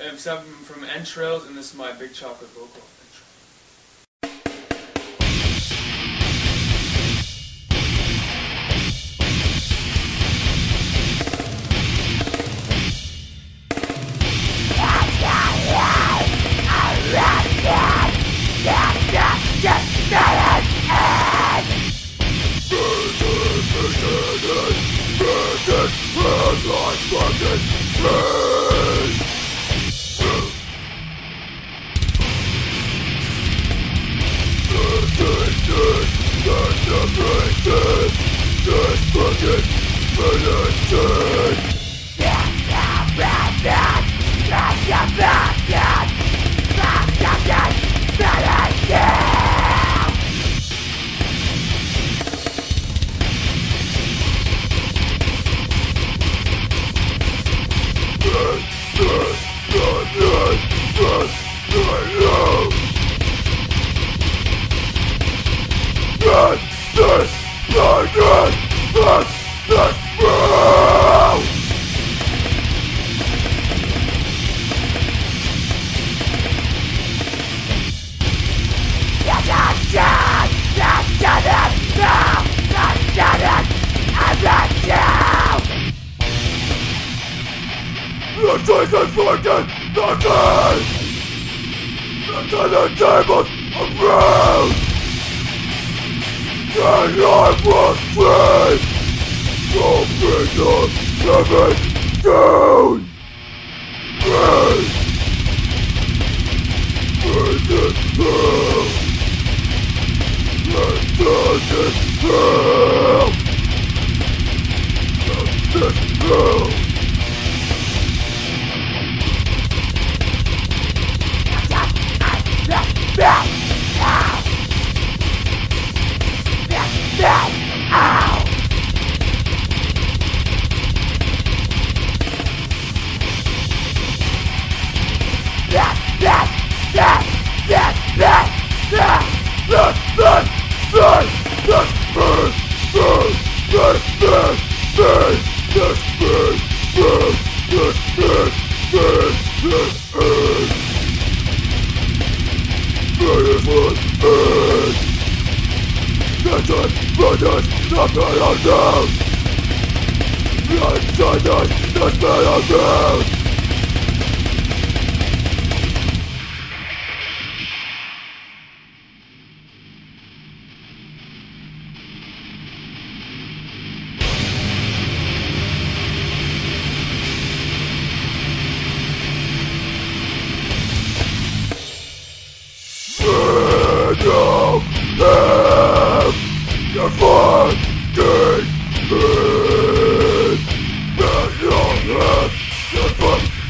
Except from Entrails, and this is my Big Chocolate vocal. dead, dead fucking minute dead. Dead, dead. The Jesus fucking nothing! The the tables around! And I was free! Open the seven down! Free! Free this hell! Let this hell! Let this hell! Venom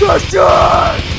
That's